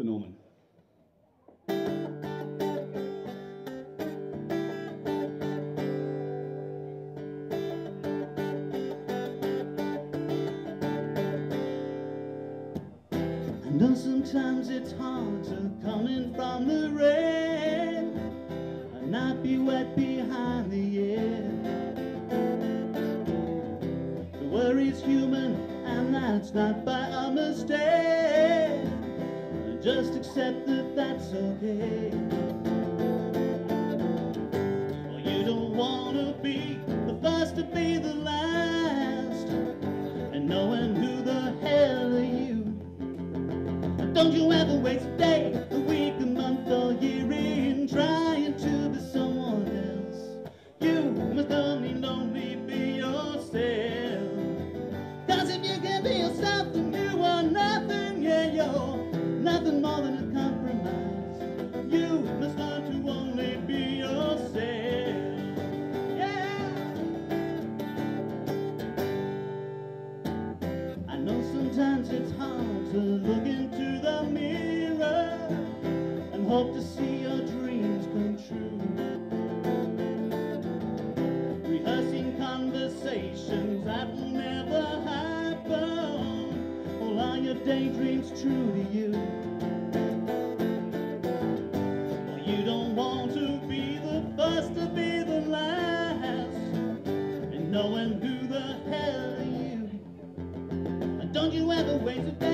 to Norman. I know sometimes it's hard to come in from the rain and not be wet behind the ear. The worry's human and that's not by a mistake. Just accept that that's okay. Well, you don't want to be the first to be the last and knowing who the hell are you. Don't you ever waste a day, nothing more than a compromise. You must learn to only be yourself. Yeah. I know sometimes it's hard to look into the mirror and hope to see daydreams true to you? Well, you don't want to be the first to be the last, and knowing who the hell are you. Don't you ever waste a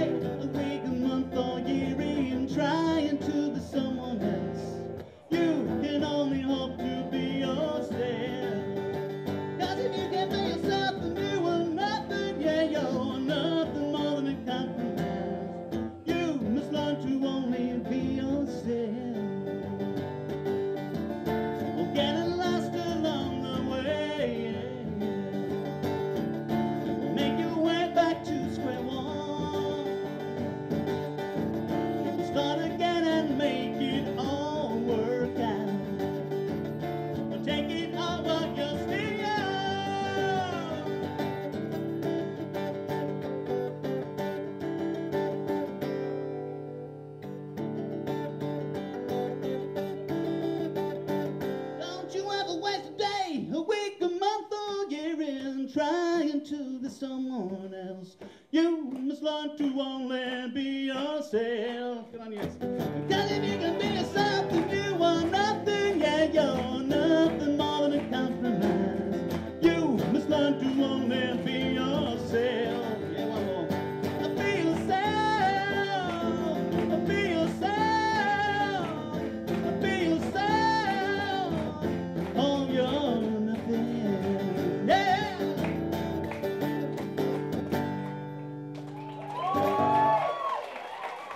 someone else. You must learn to only be yourself. On,